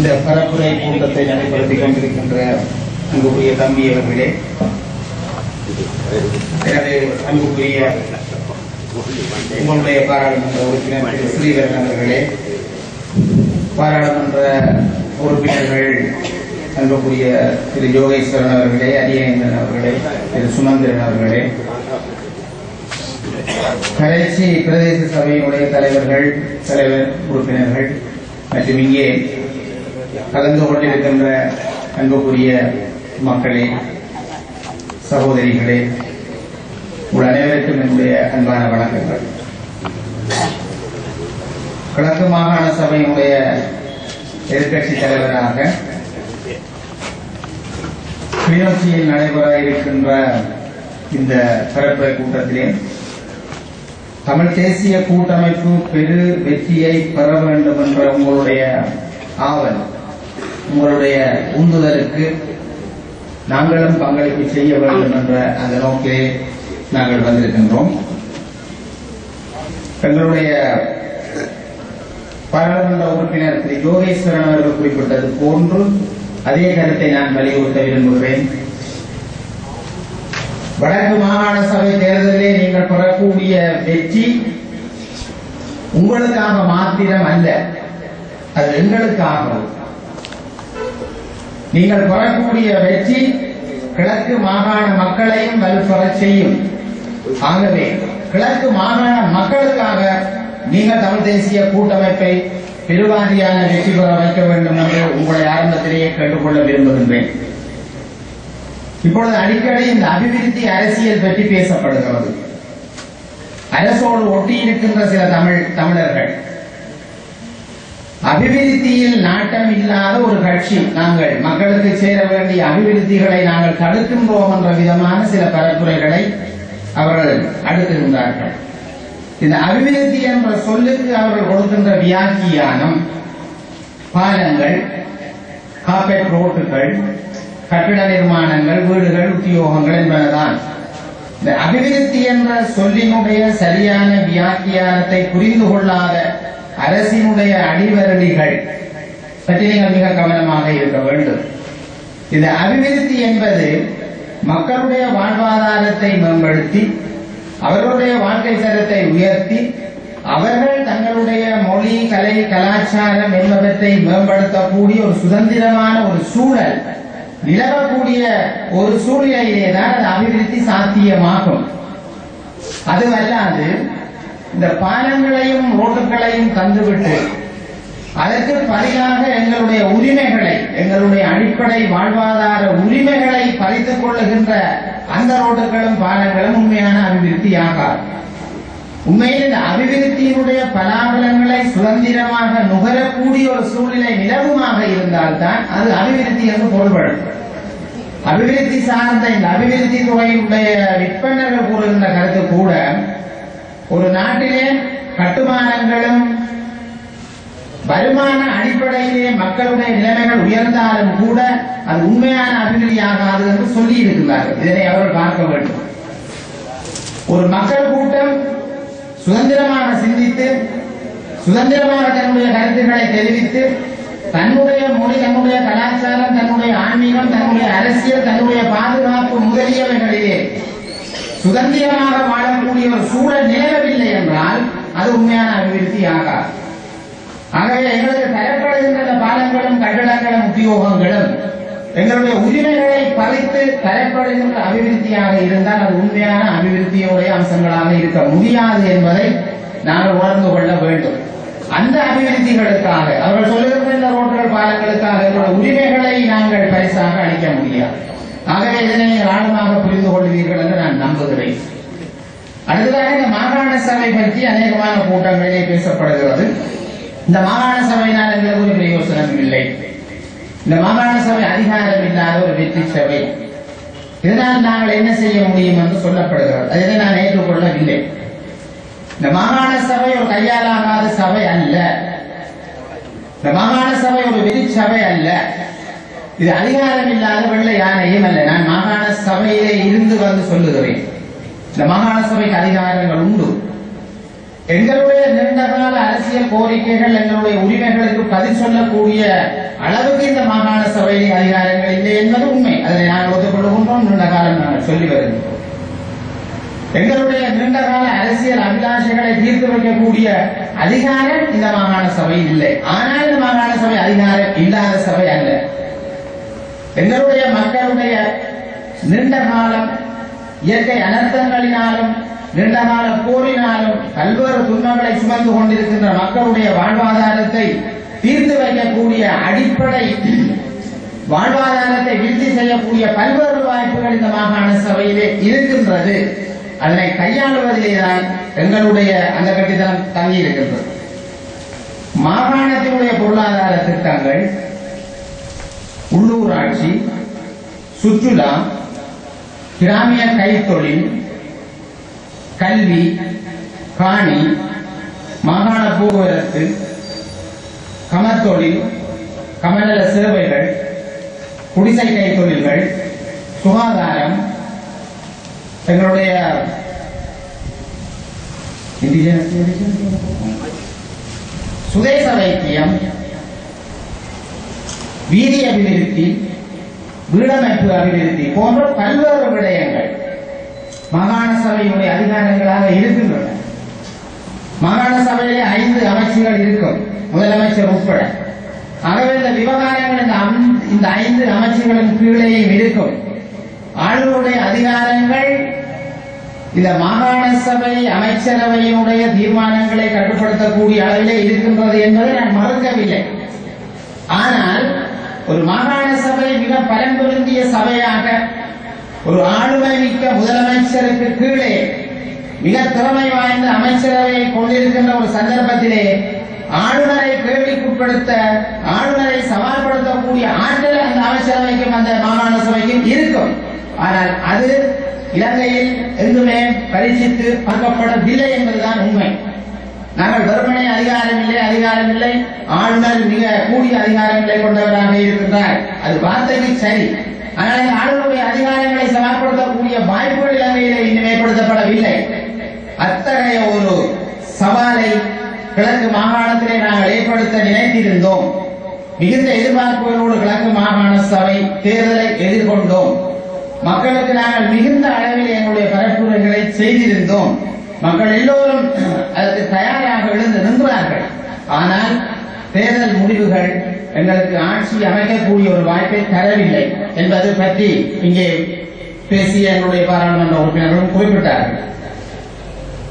இந்த பரப்புரை கூட்டத்தை நடைபெறுத்திக் கொண்டிருக்கின்ற அன்புக்குரிய தம்பி அவர்களே. எனது அன்புக்குரிய உங்களுடைய பாராளுமன்ற உறுப்பினர் திரு ஸ்ரீதரன் அவர்களே பாராளுமன்ற உறுப்பினர்கள் அன்புக்குரிய திரு யோகேஸ்வரன் அவர்களே அரியநேந்திரன் அவர்களே திரு சுமந்திரன் அவர்களே கரைச்சி பிரதேச சபையினுடைய தலைவர்கள் தலைவர் உறுப்பினர்கள் மற்றும் இங்கே கலந்து கொண்டிருக்கின்ற அன்புக்குரிய மக்களே சகோதரிகளே உங்கள் அனைவருக்கும் என்னுடைய அன்பான வணக்கங்கள். கிழக்கு மாகாண சபையினுடைய எதிர்கட்சி தலைவராக கிளிநொச்சியில் நடைபெற இருக்கின்ற இந்த பரப்புரை கூட்டத்திலே தமிழ் தேசிய கூட்டமைப்பு பெரு வெற்றியை பெற வேண்டும் என்ற உங்களுடைய ஆவல் உங்களுடைய உந்துதலுக்கு நாங்களும் பங்களிப்பு செய்ய வேண்டும் என்ற அந்த நோக்கிலே நாங்கள் வந்திருக்கின்றோம். எங்களுடைய பாராளுமன்ற உறுப்பினர் திரு யோகேஸ்வரன் அவர்கள் குறிப்பிட்டது போன்று அதே கருத்தை நான் வலியுறுத்த விரும்புகிறேன். வடக்கு மாகாண சபை தேர்தலிலே நீங்கள் பெறக்கூடிய வெற்றி உங்களுக்காக மாத்திரம் அல்ல அது எங்களுக்காகவும் நீங்கள் பெறக்கூடிய வெற்றி கிழக்கு மாகாண மக்களையும் வலுப்பெறச் செய்யும். ஆகவே கிழக்கு மாகாண மக்களுக்காக நீங்கள் தமிழ் தேசிய கூட்டமைப்பை பெருவாரியான வெற்றி பெற வைக்க வேண்டும் என்று உங்களை ஆரம்பத்திலேயே கேட்டுக்கொள்ள விரும்புகின்றேன். இப்பொழுது அடிக்கடி இந்த அபிவிருத்தி அரசியல் பற்றி பேசப்படுகிறது. அரசோடு ஒட்டி இருக்கின்ற சில தமிழ் தமிழர்கள் அபிவிருத்தியில் நாட்டம் இல்லாத ஒரு கட்சி நாங்கள் மக்களுக்கு சேர வேண்டிய அபிவிருத்திகளை நாங்கள் தடுக்கின்றோம் என்ற விதமான சில பரப்புரைகளை அவர்கள் அடுக்குகின்றார்கள் இந்த அபிவிருத்தி என்ற சொல்லுக்கு அவர்கள் கொடுக்கின்ற வியாக்கியானம் பாலங்கள் காப்பேட் ரோட்டுகள் கட்டிட நிர்மாணங்கள் வீடுகள் உத்தியோகங்கள் என்பனதான். இந்த அபிவிருத்தி என்ற சொல்லினுடைய சரியான வியாக்கியானத்தை புரிந்து கொள்ளாத அரசினுடைய அடிவரடிகள் பற்றி நீங்கள் மிக கவனமாக இருக்க வேண்டும். இந்த அபிவிருத்தி என்பது மக்களுடைய வாழ்வாதாரத்தை மேம்படுத்தி அவர்களுடைய வாழ்க்கை தரத்தை உயர்த்தி அவர்கள் தங்களுடைய மொழி கலை கலாச்சாரம் என்பவற்றை மேம்படுத்தக்கூடிய ஒரு சுதந்திரமான ஒரு சூழல் நிலவக்கூடிய ஒரு சூழ்நிலையிலே தான் அது அபிவிருத்தி சாத்தியமாகும். அதுவல்லாது இந்த பாலங்களையும் ரோட்டுகளையும் தந்துவிட்டு அதற்கு பதிலாக எங்களுடைய உரிமைகளை எங்களுடைய அடிப்படை வாழ்வாதார உரிமைகளை பறித்துக் கொள்ளுகின்ற அந்த ரோட்டுகளும் பாலங்களும் உண்மையான அபிவிருத்தி ஆகாது உண்மையில் இந்த அபிவிருத்தியினுடைய பலாபலங்களை சுதந்திரமாக நுகரக்கூடிய ஒரு சூழ்நிலை நிலவுமாக இருந்தால்தான் அது அபிவிருத்தி என்று பொருள்படும். அபிவிருத்தி சார்ந்த இந்த அபிவிருத்தி துறையினுடைய விற்பனர்கள் கூறுகின்ற கருத்து கூட ஒரு நாட்டிலே கட்டுமானங்களும் வருமான அடிப்படையிலே மக்களுடைய நிலைமைகள் உயர்ந்தாலும் கூட அது உண்மையான அபிவிருத்தி ஆகாது என்று சொல்லி இருக்கிறார்கள் இதனை அவர்கள் பார்க்க வேண்டும். ஒரு மக்கள் கூட்டம் சுதந்திரமாக சிந்தித்து சுதந்திரமாக தன்னுடைய கருத்துக்களை தெரிவித்து தன்னுடைய மொழி தன்னுடைய கலாச்சாரம் தன்னுடைய ஆன்மீகம் தன்னுடைய அரசியல் தன்னுடைய பாதுகாப்பு முதலியவைகளிலே சுதந்திரமாக வாழக்கூடிய ஒரு சூழல் நேரவில்லை என்றால் அது உண்மையான அபிவிருத்தி ஆகாது. ஆகவே எங்களுக்கு தரப்படுகின்ற பாலங்களும் கட்டடங்களும் உத்தியோகங்களும் எங்களுடைய உரிமைகளை பறித்து தரப்படுகின்ற அபிவிருத்தியாக இருந்தால் அது உண்மையான அபிவிருத்தியுடைய அம்சங்களாக இருக்க முடியாது என்பதை நாங்கள் உணர்ந்து கொள்ள வேண்டும். அந்த அபிவிருத்திகளுக்காக அவர்கள் சொல்லுகின்ற இந்த பாலங்களுக்காக எங்களுடைய உரிமைகளை நாங்கள் பரிசாக அளிக்க முடியாது. ஆகவே இதனை நீங்கள் ஆழமாக புரிந்து கொள்வீர்கள் என்று நான் நம்புகிறேன். அடுத்ததாக இந்த மாகாண சபை பற்றி அநேகமான கூட்டங்களிலே பேசப்படுகிறது. இந்த மாகாண சபையினால் எங்களுக்கு ஒரு பிரயோசனம் இல்லை. இந்த மாகாண சபை அதிகாரம் இல்லாத ஒரு வெற்றி சபை. இதனால் நாங்கள் என்ன செய்ய முடியும் என்று சொல்லப்படுகிறது. அதை நான் ஏற்றுக்கொள்ளவில்லை. இந்த மாகாண சபை ஒரு கையாலாகாத சபை அல்ல. இந்த மாகாண சபை ஒரு வெறி சபை அல்ல. இது அதிகாரம் இல்லாத வெள்ள யானையும் அல்ல. நான் மாகாண சபையிலே இருந்து வந்து சொல்லுகிறேன். இந்த மாகாண சபைக்கு அதிகாரங்கள் உண்டு. எங்களுடைய நீண்டகால அரசியல் கோரிக்கைகள் எங்களுடைய உரிமைகளுக்கு பதில் சொல்லக்கூடிய அளவுக்கு இந்த மாகாண சபையிலே அதிகாரங்கள் இல்லை என்பது உண்மை. அதனை நாங்கள் ஒத்துக்கொள்ளுகின்றோம். நீண்ட காலம் நாங்கள் சொல்லி வருகின்றோம். எங்களுடைய நீண்டகால அரசியல் அபிலாஷைகளை தீர்த்து வைக்கக்கூடிய அதிகாரம் இந்த மாகாண சபையில் இல்லை. ஆனால் இந்த மாகாண சபை அதிகாரம் இல்லாத சபை அல்ல. எங்களுடைய மக்களுடைய நீண்ட காலம் இயற்கை அனர்த்தங்களினாலும் நீண்டகால போரினாலும் பல்வேறு துன்பங்களை சுமந்து கொண்டிருக்கின்ற மக்களுடைய வாழ்வாதாரத்தை தீர்த்து வைக்கக்கூடிய அடிப்படை வாழ்வாதாரத்தை விருத்தி செய்யக்கூடிய பல்வேறு வாய்ப்புகள் இந்த மாகாண சபையிலே இருக்கின்றது. அதனை கையாளுவதிலேதான் எங்களுடைய அந்த கட்டித்தனம் தங்கி இருக்கின்றது மாகாணத்தினுடைய பொருளாதார திட்டங்கள் உள்ளூராட்சி சுற்றுலா கிராமிய கைத்தொழில் கல்வி காணி மாகாண போக்குவரத்து கமத்தொழில் கமநல சேவைகள் குடிசை கைத்தொழில்கள் சுகாதாரம் எங்களுடைய சுதேச வைத்தியம் வீதி அபிவிருத்தி வீடமைப்பு அபிவிருத்தி போன்ற பல்வேறு விடயங்கள் மாகாண சபையினுடைய அதிகாரங்களாக இருக்கின்றன. மாகாண சபையிலே ஐந்து அமைச்சுகள் இருக்கும். முதலமைச்சர் உட்பட. ஆகவே இந்த விவகாரங்கள் இந்த ஐந்து அமைச்சுகளின் கீழேயும் இருக்கும். ஆளுநருடைய அதிகாரங்கள் இந்த மாகாண சபை அமைச்சரவையினுடைய தீர்மானங்களை கட்டுப்படுத்தக்கூடிய அளவிலே இருக்கின்றது என்பதை நான் மறுக்கவில்லை. ஆனால் ஒரு மாகாண சபை மிக பலம் பொருந்திய சபையாக ஒரு ஆளுமை மிக்க முதலமைச்சருக்கு கீழே மிக திறமை வாய்ந்த அமைச்சரவை கொண்டிருக்கின்ற ஒரு சந்தர்ப்பத்திலே ஆளுநரை கேள்விக்குட்படுத்த ஆளுநரை சவால்படுத்தக்கூடிய ஆற்றல் அந்த அமைச்சரவைக்கும் அந்த மாகாண சபைக்கும் இருக்கும். ஆனால் அது இலங்கையில் எங்குமே பரிசித்து பார்க்கப்படவில்லை என்பதுதான் உண்மை. நாங்கள் வெறுமனே அதிகாரம் இல்லை அதிகாரம் இல்லை. ஆளுநர் மிக கூடிய அதிகாரங்களை கொண்டவராக இருக்கின்றார். அது வார்த்தைக்கு சரி. ஆனால் இந்த ஆளுநருடைய அதிகாரங்களை சமப்படுத்தக்கூடிய வாய்ப்புகள் இலங்கையிலே இன்னும் ஏற்படுத்தப்படவில்லை. அத்தகைய ஒரு சவாலை கிழக்கு மாகாணத்திலே நாங்கள் ஏற்படுத்த நினைத்திருந்தோம். மிகுந்த எதிர்பார்ப்புகளோடு கிழக்கு மாகாண சபை தேர்தலை எதிர்கொண்டோம். மக்களுக்கு நாங்கள் மிகுந்த அளவில் எங்களுடைய பரப்புரைகளை செய்திருந்தோம். மக்கள் எல்லோரும் அதற்கு தயாராக எழுந்து நின்றார்கள். ஆனால் தேர்தல் முடிவுகள் எங்களுக்கு ஆட்சி அமைக்கக்கூடிய ஒரு வாய்ப்பை தரவில்லை என்பது பற்றி இங்கே பேசிய என்னுடைய பாராளுமன்ற உறுப்பினர்களும் குறிப்பிட்டார்கள்.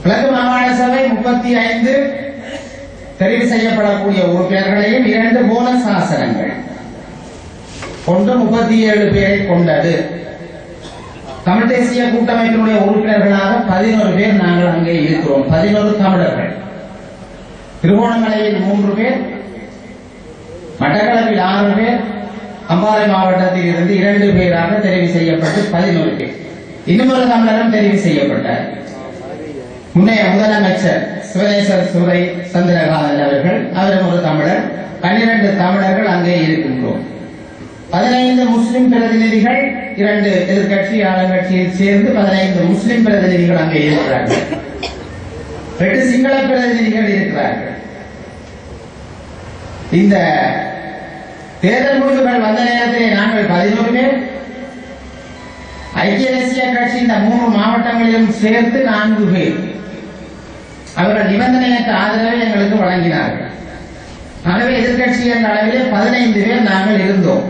கிழக்கு மாகாண சபை முப்பத்தி ஐந்து தெரிவு செய்யப்படக்கூடிய உறுப்பினர்களையும் இரண்டு போனஸ் ஆசனங்கள் கொண்டு முப்பத்தி ஏழு பேரை கொண்டது. தமிழ் தேசிய கூட்டமைப்பினுடைய உறுப்பினர்களாக பதினோரு பேர் நாங்கள் அங்கே இருக்கிறோம். பதினோரு தமிழர்கள். திருவோணமலையில் மூன்று பேர் மட்டக்களப்பில் ஆறு பேர் அம்பாறை மாவட்டத்தில் இருந்து இரண்டு பேராக தெரிவு செய்யப்பட்டு பதினோரு பேர். இன்னொரு தமிழரும் தெரிவு செய்யப்பட்டார். முன்னைய முதலமைச்சர் சிவதேசர் சுரை சந்திரகாதன் அவர்கள் அவரும் ஒரு தமிழர். பன்னிரண்டு தமிழர்கள் அங்கே இருக்கின்றோம். பதினைந்து முஸ்லிம் பிரதிநிதிகள் இரண்டு எதிர்கட்சி ஆளுங்கட்சியில் சேர்ந்து பதினைந்து முஸ்லிம் பிரதிநிதிகள் அங்கே இருக்கிறார்கள். எட்டு சிங்கள பிரதிநிதிகள் இருக்கிறார்கள். இந்த தேர்தல் முடிவுகள் வந்த நேரத்திலே நாங்கள் பதினோரு பேர் ஐக்கிய தேசிய கட்சி இந்த மூன்று மாவட்டங்களிலும் சேர்த்து நான்கு பேர் அவர்கள் நிபந்தனையற்ற ஆதரவை எங்களுக்கு வழங்கினார்கள். ஆகவே எதிர்கட்சி என்ற அளவிலே பதினைந்து பேர் நாங்கள் இருந்தோம்.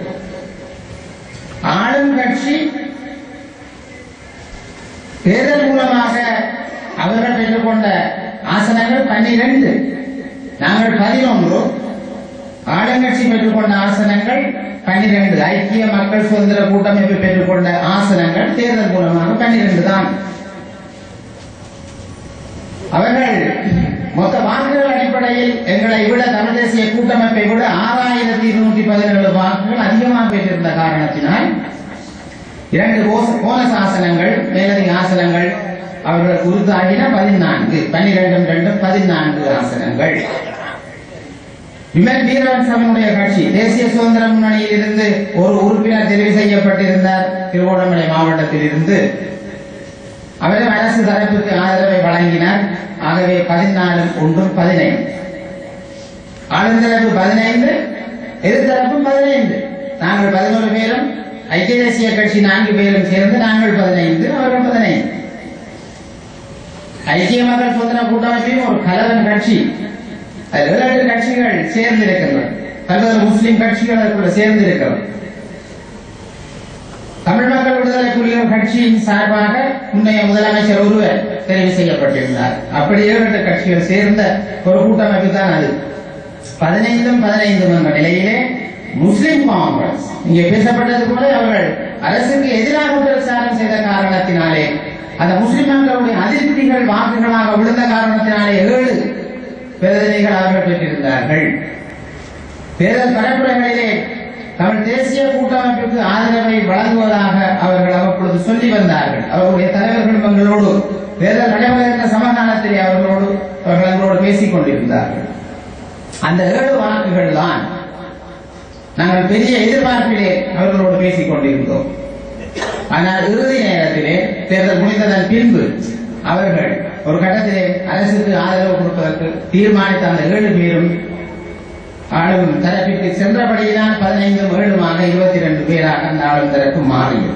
ஆளும் கட்சி தேர்தல் மூலமாக அவர்கள் பெற்றுக்கொண்ட ஆசனங்கள் பன்னிரண்டு. நாங்கள் பதினொன்று. ஆளுங்கட்சி பெற்றுக்கொண்ட ஆசனங்கள் பன்னிரண்டு. ஐக்கிய மக்கள் சுதந்திர கூட்டமைப்பு பெற்றுக்கொண்ட ஆசனங்கள் தேர்தல் மூலமாக பன்னிரண்டு தான். அவர்கள் மொத்த வாக்குகள் அடிப்படையில் எங்களை விட தமிழ் தேசிய கூட்டமைப்பை விட ஆறாயிரத்தி இருநூற்றி பதினேழு வாக்குகள் அதிகமாக பெற்றிருந்த காரணத்தினால் இரண்டு போனஸ் ஆசனங்கள் மேலதிக ஆசனங்கள் அவர்கள் உறுதாகின பதினான்கு பன்னிரெண்டும் ரெண்டும் பதினான்கு ஆசனங்கள். விமல் வீரவன்சவனுடைய கட்சி தேசிய சுதந்திர முன்னணியில் இருந்து ஒரு உறுப்பினர் தெரிவு செய்யப்பட்டிருந்தார். திருவோணமலை மாவட்டத்தில் இருந்து அவரும் அரசு தரப்புக்கு ஆதரவை வழங்கினார். ஆகவே பதினாலு ஒன்றும் பதினைந்து. ஆளுந்தரப்பு பதினைந்து எதிர்த்தரப்பும் பதினைந்து. நாங்கள் பதினோரு பேரும் ஐக்கிய தேசிய கட்சி நான்கு பேரும் சேர்ந்து நாங்கள் பதினைந்து அவர்கள் பதினைந்து. ஐக்கிய மக்கள் சுதந்திர கூட்டமைப்பையும் ஒரு கலவன் கட்சி. அதில் கட்சிகள் சேர்ந்து இருக்கின்றன பல்வேறு முஸ்லிம் கட்சிகள் அதுக்குள்ள சேர்ந்து இருக்கிறது தமிழ் மக்கள் விடுதலை புலிகள் கட்சியின் சார்பாக முன்னைய முதலமைச்சர் ஒருவர் தெரிவு செய்யப்பட்டிருந்தார். அப்படியே இரண்டு கட்சிகள் சேர்ந்த ஒரு கூட்டமைப்பு தான் அது. பதினைந்தும் பதினைந்தும் என்ற நிலையிலே முஸ்லிம் காங்கிரஸ் இங்கே பேசப்பட்டது போல அவர்கள் அரசுக்கு எதிராக பிரச்சாரம் செய்த காரணத்தினாலே அந்த முஸ்லிம் மக்களுடைய அதிருப்திகள் வாக்குகளாக விழுந்த காரணத்தினாலே ஏழு பிரதிநிதிகள் அவர்கள் பெற்றிருந்தார்கள். தேர்தல் பரப்புரைகளிலே தமிழ் தேசிய கூட்டமைப்புக்கு ஆதரவை வழங்குவதாக அவர்கள் அவ்வப்பொழுது சொல்லி வந்தார்கள். அவர்களுடைய தலைவர்களும் எங்களோடு தேர்தல் நடைபெறுகின்ற சமகாலத்திலே அவர்களோடு அவர்கள் எங்களோடு பேசிக் கொண்டிருந்தார்கள். அந்த ஏழு வாக்குகள் தான் நாங்கள் பெரிய எதிர்பார்ப்பிலே அவர்களோடு பேசிக் கொண்டிருந்தோம். ஆனால் இறுதி நேரத்திலே தேர்தல் முடிந்ததன் பின்பு அவர்கள் ஒரு கட்டத்திலே அரசுக்கு ஆதரவு கொடுப்பதற்கு தீர்மானித்த அந்த ஏழு பேரும் ஆளும் தரப்பிற்கு சென்றபடியினால் பதினைந்தும் ஏழுமாக இருபத்தி ரெண்டு பேராக அந்த ஆளும் தரப்பு மாறியது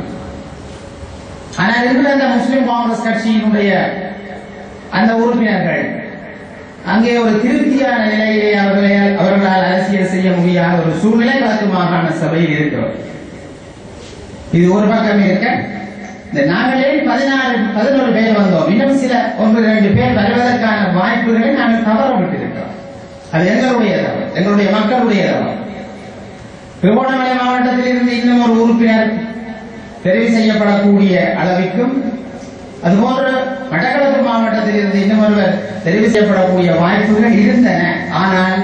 ஆனால் இருக்கிற அந்த முஸ்லிம் காங்கிரஸ் கட்சியினுடைய அந்த உறுப்பினர்கள் அங்கே ஒரு திருப்தியான நிலையிலே அவர்களை அவர்களால் அரசியல் செய்ய முடியாத ஒரு சூழ்நிலை வடக்கு மாகாண சபையில் இருக்கிறோம் இது ஒரு பக்கம் இருக்க இந்த நாங்களே பதினாறு பதினோரு பேர் வந்தோம். இன்னும் சில ஒன்று ரெண்டு பேர் வருவதற்கான வாய்ப்புகளை நாங்கள் தவற விட்டிருக்கிறோம் அது எங்களுடைய இடம். எங்களுடைய மக்களுடைய இடம். திருவோணமலை மாவட்டத்தில் இருந்து இன்னும் ஒரு உறுப்பினர் தெரிவு செய்யப்படக்கூடிய அளவிற்கும் அதுபோன்று வடகிழக்கு மாவட்டத்தில் இருந்து இன்னும் ஒருவர் தெரிவு செய்யப்படக்கூடிய வாய்ப்புகள் இருந்தன. ஆனால்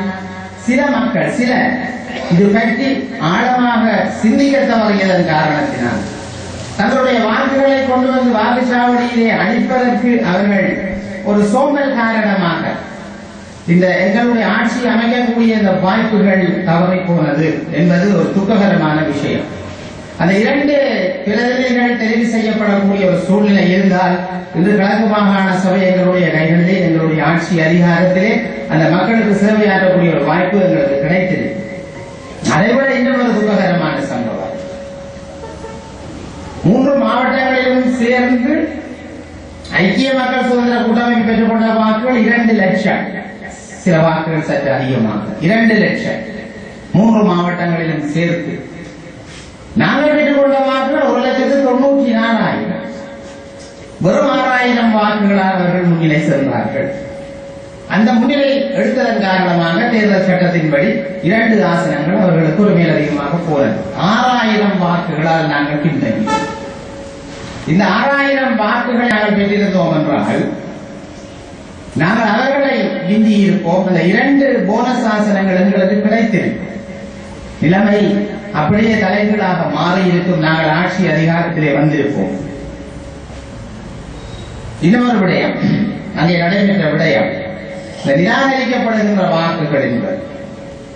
சில மக்கள் சில இது பற்றி ஆழமாக சிந்திக்க தவறியதன் காரணத்தினால் தங்களுடைய வாக்குகளை கொண்டு வந்து வாக்குச்சாவடியிலே அளிப்பதற்கு அவர்கள் ஒரு சோம்பல் காரணமாக இந்த எங்களுடைய ஆட்சி அமைக்கக்கூடிய இந்த வாய்ப்புகள் தவறி போனது என்பது ஒரு துக்ககரமான விஷயம். அந்த இரண்டு பிரதிநிதிகள் தெரிவு செய்யப்படக்கூடிய ஒரு சூழ்நிலை இருந்தால் இன்று கிழக்கு மாகாண சபை எங்களுடைய கைகளிலே எங்களுடைய ஆட்சி அதிகாரத்திலே அந்த மக்களுக்கு சேவையாற்றக்கூடிய ஒரு வாய்ப்பு எங்களுக்கு கிடைத்தது. அதைவிட இன்னும் ஒரு துக்ககரமான சம்பவம். மூன்று மாவட்டங்களிலும் சேர்ந்து ஐக்கிய மக்கள் சுதந்திர கூட்டமைப்பு பெற்றுக்கொண்ட வாக்குகள் இரண்டு லட்சம். சில வாக்குகள் சற்று அதிகமாக இரண்டு லட்சம். மூன்று மாவட்டங்களிலும் சேர்த்து. நாங்கள் பெற்றுக்கொண்ட வாக்குகள் ஒரு லட்சத்து தொண்ணூற்றி நாலாயிரம். வெறும் ஆறாயிரம் வாக்குகளால் அவர்கள் முன்னிலை சென்றார்கள். அந்த முன்னிலை எடுத்ததன் காரணமாக தேர்தல் சட்டத்தின்படி இரண்டு ஆசனங்கள் அவர்களுக்கு ஒரு மேலதிகமாக போனது. ஆறாயிரம் வாக்குகளால் நாங்கள் பின்தங்கினோம். இந்த ஆறாயிரம் வாக்குகள் நாங்கள் பெற்றிருந்தோம் என்றால் நாங்கள் அவர்களை விந்தி இருப்போம் அந்த இரண்டு போனஸ் ஆசனங்கள் எங்களுக்கு கிடைத்திருக்கும் நிலைமை அப்படியே தலைகீழாக மாறி இருக்கும் நாங்கள் ஆட்சி அதிகாரத்திலே வந்திருப்போம். இன்னொரு விடயம். அங்கே நடைபெற்ற விடயம். இந்த நிராகரிக்கப்படுகின்ற வாக்குகள் என்பது.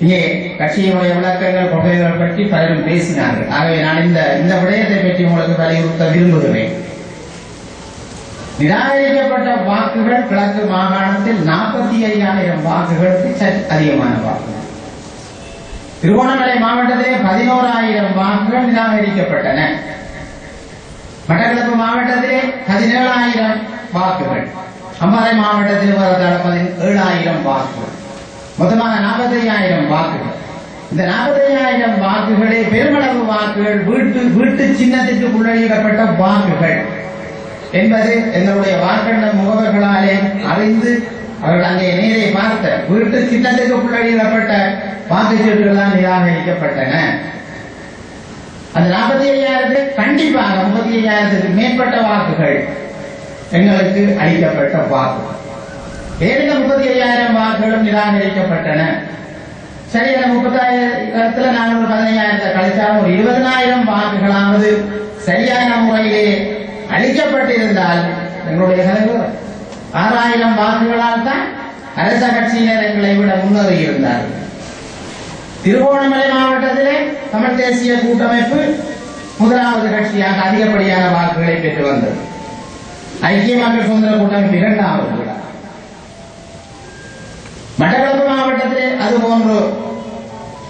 இங்கே கட்சியினுடைய விளக்கங்கள் கொள்கைகள் பற்றி பலரும் பேசினார்கள். ஆகவே நான் இந்த இந்த விடயத்தை பற்றி உங்களுக்கு வலியுறுத்த விரும்புகிறேன். நிராகரிக்கப்பட்ட வாக்குகள் கிழக்கு மாகாணத்தில் நாற்பத்தி ஐயாயிரம் வாக்குகளுக்கு சற்று அதிகமான வாக்குகள். திருவோணமலை மாவட்டத்திலே பதினோராயிரம் வாக்குகள் நிராகரிக்கப்பட்டன. மட்டக்களப்பு மாவட்டத்திலே பதினேழாயிரம் வாக்குகள். அம்பாறை மாவட்டத்தில் ஏழாயிரம் வாக்குகள். மொத்தமாக நாற்பத்தி ஐயாயிரம் வாக்குகள். இந்த நாற்பத்தையாயிரம் வாக்குகளே பெருமளவு வாக்குகள் வீட்டு வீட்டு சின்னத்திற்கு உள்ளிடப்பட்ட வாக்குகள். என்பது எங்களுடைய வாக்கண்ட முகவர்களாலே அறிந்து அவர்கள் அங்கே நேரே பார்த்த வீட்டு சின்னத்துக்கு உள்ளிடப்பட்ட வாக்குச்சீட்டுகள் நிராகரிக்கப்பட்டன. அந்த நாற்பத்தி ஐயாயிரத்து கண்டிப்பாக முப்பத்தி ஐயாயிரத்துக்கு மேற்பட்ட வாக்குகள் எங்களுக்கு அளிக்கப்பட்ட வாக்கு. ஏழு முப்பத்தி ஐயாயிரம் வாக்குகளும் நிராகரிக்கப்பட்டன. சரி அந்த முப்பத்தாயிரத்துல நாங்கள் ஒரு பதினையாயிரத்தை கழிச்சாலும் ஒரு இருபதனாயிரம் வாக்குகளாவது சரியான முறையிலே அளிக்கப்பட்டிருந்தால் எங்களுடைய தலைவர் ஆறாயிரம் வாக்குகளால் தான் அரச கட்சியினர் எங்களை விட முன்னேறி இருந்தார்கள். திருவோணமலை மாவட்டத்திலே தமிழ் தேசிய கூட்டமைப்பு முதலாவது கட்சியாக அதிகப்படியான வாக்குகளை பெற்று வந்தது. ஐக்கிய மக்கள் சுதந்திர கூட்டமைப்பு இரண்டாவது மட்டக்களப்பு மாவட்டத்திலே அதுபோன்று தமிழ்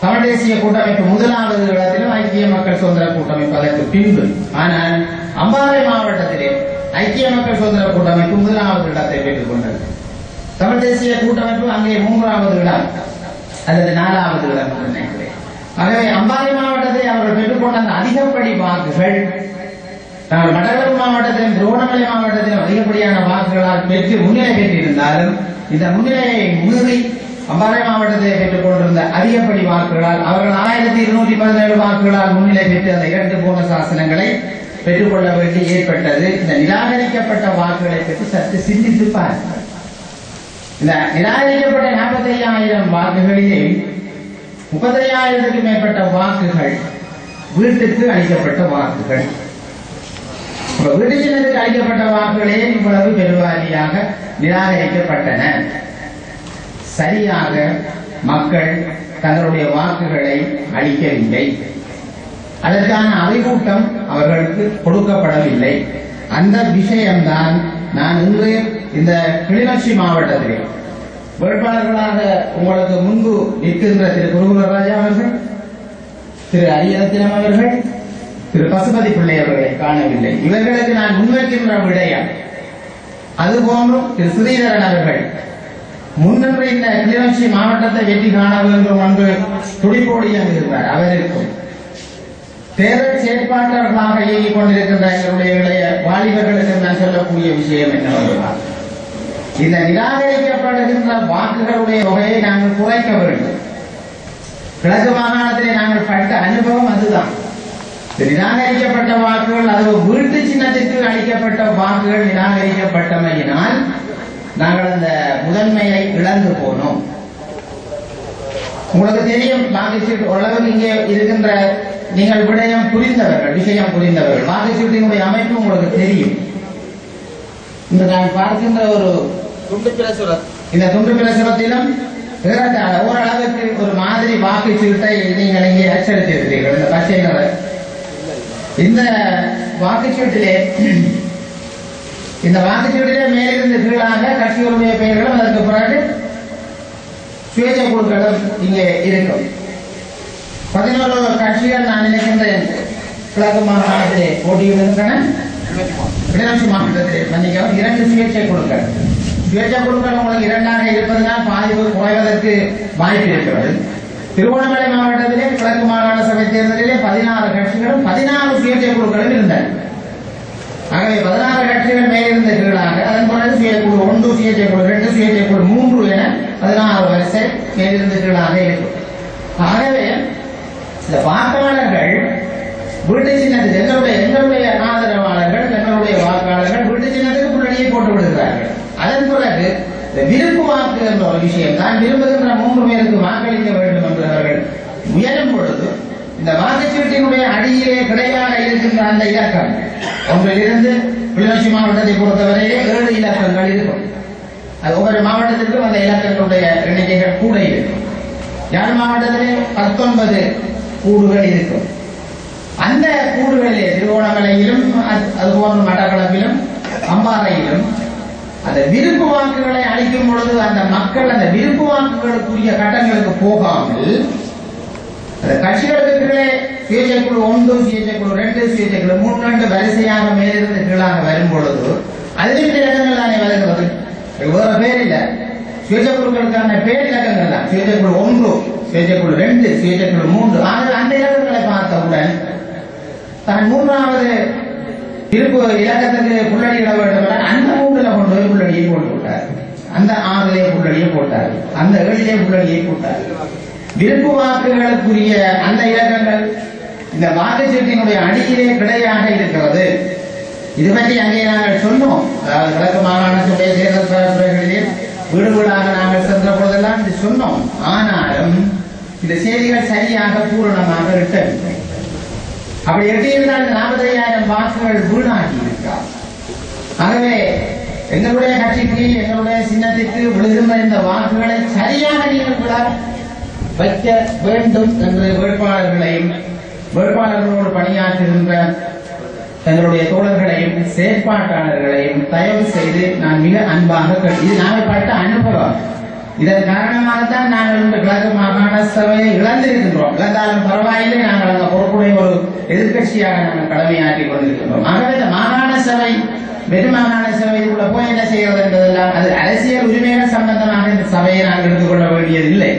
தமிழ் தேசிய கூட்டமைப்பு முதலாவது இடத்திலும் ஐக்கிய மக்கள் சுதந்திர கூட்டமைப்பு அதற்கு பின்பு. ஆனால் அம்பாறை மாவட்டத்திலே ஐக்கிய மக்கள் சுதந்திர கூட்டமைப்பு முதலாவது இடத்தை பெற்றுக் கொண்டது தமிழ் தேசிய கூட்டமைப்பு அங்கே மூன்றாவது இடம் அல்லது நாலாவது இடம் என்று நினைக்கிறேன். ஆகவே அம்பாறை மாவட்டத்தை அவர்கள் பெற்றுக்கொண்ட அந்த அதிகப்படி வாக்குகள் நாங்கள் மட்டக்களப்பு மாவட்டத்திலும் திருவண்ணாமலை மாவட்டத்திலும் அதிகப்படியான வாக்குகளால் பெற்று முன்னிலை பெற்றிருந்தாலும் இந்த முன்னிலையை மீறி அம்பாறை மாவட்டத்தை பெற்றுக் கொண்டிருந்த அதிகப்படி வாக்குகளால் அவர்கள் ஆயிரத்தி இருநூற்றி பதினேழு வாக்குகளால் முன்னிலை பெற்று அந்த இரண்டு போன சாசனங்களை பெற்றுக்கொள்ள வேண்டி ஏற்பட்டது. இந்த நிராகரிக்கப்பட்ட வாக்குகளை பற்றி சற்று சிந்தித்து பாருங்கள் இந்த நிராகரிக்கப்பட்ட நாற்பத்தி ஐயாயிரம் வாக்குகளிலே முப்பத்தையாயிரத்துக்கு மேற்பட்ட வாக்குகள் வீட்டுக்கு அளிக்கப்பட்ட வாக்குகள். வீட்டு சின்னத்துக்கு அளிக்கப்பட்ட வாக்குகளே இவ்வளவு பெருவாரியாக நிராகரிக்கப்பட்டன. சரியாக மக்கள் தங்களுடைய வாக்குகளை அளிக்கவில்லை. அதற்கான அறிவூட்டம் அவர்களுக்கு கொடுக்கப்படவில்லை. அந்த விஷயம்தான் நான் இன்று இந்த கிளிநொச்சி மாவட்டத்தில் வேட்பாளர்களாக உங்களுக்கு முன்பு நிற்கின்ற திரு குருகுலராஜா அவர்கள் திரு அரியரத்தினம் அவர்கள் திரு பசுபதி பிள்ளை அவர்களை காணவில்லை. இவர்களுக்கு நான் முன்வைக்கின்ற விடயம் அதுபோன்றும் திரு ஸ்ரீதரன் அவர்கள் முன்னின்று இந்த கிளிநொச்சி மாவட்டத்தை வெற்றி காண வேண்டும் என்று துடிப்போடு இயங்குகிறார் அவருக்கும் தேர்தல் செயற்பாட்டாளர்களாக இயங்கிக் கொண்டிருக்கின்ற எங்களுடைய இளைய வாலிபர்களுக்கு நான் சொல்லக்கூடிய விஷயம் என்னவென்றால் இந்த நிராகரிக்கப்படுகின்ற வாக்குகளுடைய தொகையை நாங்கள் குறைக்க வேண்டும். கிழக்கு மாகாணத்திலே நாங்கள் பட்ட அனுபவம் அதுதான். நிராகரிக்கப்பட்ட வாக்குகள் அது வீட்டு சின்னத்திற்கு அளிக்கப்பட்ட வாக்குகள் நிராகரிக்கப்பட்டமையினால் நாங்கள் அந்த முதன்மையை இழந்து போனோம். உங்களுக்கு தெரியும் வாக்குச்சீட்டு ஓரளவு இங்கே இருக்கின்ற நீங்கள் விடயம் புரிந்தவர்கள் விஷயம் புரிந்தவர்கள். வாக்குச்சீட்டினுடைய அமைப்பு உங்களுக்கு தெரியும். இன்று நான் பார்க்கின்ற ஒரு துண்டு பிரசுரம். இந்த துண்டு பிரசுரத்திலும் ஏறத்தாழ ஓரளவுக்கு ஒரு மாதிரி வாக்குச்சீட்டை நீங்கள் இங்கே அச்சடித்திருக்கிறீர்கள். இந்த பச்சை இந்த வாக்குச்சீட்டிலே இந்த வாக்குச்சீட்டிலே மேலிருந்து கீழாக கட்சிகளுடைய பெயர்களும் அதற்கு பிறகு சுயேட்சை குழுக்களும் இங்கே இருக்கும். பதினோரு கட்சிகள் நான் நினைக்கின்றேன் கிழக்கு மாகாணத்திலே போட்டியிடுகின்றன. கிளர்ச்சி மாவட்டத்திலே மன்னிக்கவும் இரண்டு சுயேட்சை குழுக்கள். சுயேட்சை குழுக்கள் உங்களுக்கு இரண்டாக இருப்பதனால் பாதிப்பு குறைவதற்கு வாய்ப்பு இருக்கிறது. திருவண்ணாமலை மாவட்டத்திலே கிழக்கு மாகாண சபை தேர்தலிலே பதினாறு கட்சிகளும் பதினாறு சுயேட்சை குழுக்களும் இருந்தன. ஆகவே பதினாறு கட்சிகள் மேலிருந்து கீழாக அதன் பிறகு சுயக்குழு குழு ரெண்டு சுயேட்சை குழு மூன்று என பதினாறு வரிசை எழுந்துகளாக இருக்கும். ஆகவே இந்த வாக்காளர்கள் வீட்டு சின்னத்துக்கு எங்களுடைய எங்களுடைய ஆதரவாளர்கள் எங்களுடைய வாக்காளர்கள் வீட்டு சின்னத்துக்கு முன்னாடியே போட்டு விடுகிறார்கள். அதன் பிறகு இந்த விருப்பு வாக்கு என்ற ஒரு விஷயம் தான் விரும்புகின்ற மூன்று பேருக்கு வாக்களிக்க வேண்டும் என்றவர்கள் முயலும் பொழுது இந்த வாக்குச்சீட்டினுடைய அடியிலே கிடையாக இருக்கின்ற அந்த இலக்கம். ஒன்றிலிருந்து கிளிநொச்சி மாவட்டத்தை பொறுத்தவரையிலே ஏழு இலக்கங்கள் இருக்கும். அது ஒவ்வொரு மாவட்டத்திற்கும் அந்த இலக்கங்களுடைய எண்ணிக்கைகள் கூட இருக்கும். யாழ் மாவட்டத்திலே? பத்தொன்பது கூடுகள் இருக்கும். அந்த கூடுகளிலே திருவோணமலையிலும் அதுபோன்ற மட்டக்களப்பிலும் அம்பாறையிலும் அந்த விருப்பு வாக்குகளை அளிக்கும் பொழுது அந்த மக்கள் அந்த விருப்பு வாக்குகளுக்குரிய கட்டங்களுக்கு போகாமல் அந்த கட்சிகளுக்குள்ளே சுயேட்சை குழு ஒன்று சுயேட்சை குழு ரெண்டு சுயேட்சை குழு மூன்று ரெண்டு வரிசையாக மேலிருந்து கீழாக வரும் பொழுது அதிலும் இடங்கள் தானே வருகிறது இதுக்கு வேற பேர் இல்ல. சுயஜக்குழுக்களுக்கான பேர் இலக்கங்கள் தான் சுயேட்சை ஒன்று சுயஜக்குழு ரெண்டு சுயஜக்குழு மூன்று. ஆனால் அந்த இலக்கங்களை பார்த்தவுடன் தான் மூன்றாவது இருப்பு இலக்கத்துக்கு புள்ளடியிட வேண்டும் அந்த மூன்றுல கொண்டு போய் புள்ளடியை போட்டு விட்டார் அந்த ஆறிலே புள்ளடியை போட்டார். அந்த ஏழிலே புள்ளடியை போட்டார். விருப்பு வாக்குகளுக்குரிய அந்த இலக்கங்கள் இந்த வாக்குச்சீட்டினுடைய அடியிலே கிடையாக இருக்கிறது. இது பற்றி அங்கே நாங்கள் சொன்னோம். அதாவது கிழக்கு மாகாணத்துடைய தேர்தல் பரப்புரைகளிலே வீடு வீடாக நாங்கள் சென்ற போதெல்லாம் இது சொன்னோம். ஆனாலும் இந்த செய்திகள் சரியாக பூரணமாக இருக்கவில்லை அப்படி எட்டியிருந்தால் இந்த நாற்பத்தையாயிரம் வாக்குகள் வீணாகி இருக்கிறார் ஆகவே எங்களுடைய கட்சிக்கு எங்களுடைய சின்னத்திற்கு விழுகின்ற இந்த வாக்குகளை சரியாக நீங்கள் விட வைக்க வேண்டும் என்று வேட்பாளர்களையும் வேட்பாளர்களோடு பணியாற்றுகின்ற தங்களுடைய தோழர்களையும் செயற்பாட்டாளர்களையும் தயவு செய்து நான் மிக அன்பாக இது நாங்கள் பட்ட அனுபவம். இதன் காரணமாக தான் நாங்கள் இந்த கிழக்கு மாகாண சபையை இழந்திருக்கின்றோம். இழந்தாலும் பரவாயில்லை நாங்கள் அந்த பொறுப்புடைய ஒரு எதிர்கட்சியாக நாங்கள் கடமையாற்றிக் கொண்டிருக்கின்றோம். ஆகவே இந்த மாகாண சபை வெறு மாகாண சபைக்குள்ள போய் என்ன செய்வது என்பதெல்லாம் அது அரசியல் உரிமைகள் சம்பந்தமாக இந்த சபையை நாங்கள் எடுத்துக்கொள்ள வேண்டியதில்லை.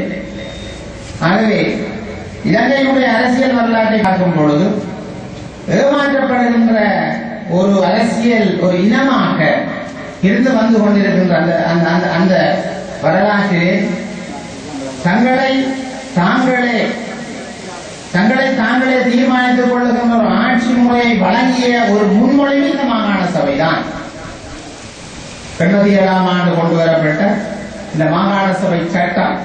ஆகவே இலங்கையுடைய அரசியல் வரலாற்றை பார்க்கும் பொழுது ஏமாற்றப்படுகின்ற ஒரு அரசியல் ஒரு இனமாக இருந்து வந்து கொண்டிருக்கின்ற அந்த அந்த அந்த அந்த வரலாற்றிலே தங்களை தாங்களே தங்களை தாங்களே தீர்மானித்துக் கொள்ளுகின்ற ஒரு ஆட்சி முறையை வழங்கிய ஒரு முன்மொழிவு இந்த மாகாண சபைதான். எண்பத்தி ஏழாம் ஆண்டு கொண்டு வரப்பட்ட இந்த மாகாண சபை சட்டம்.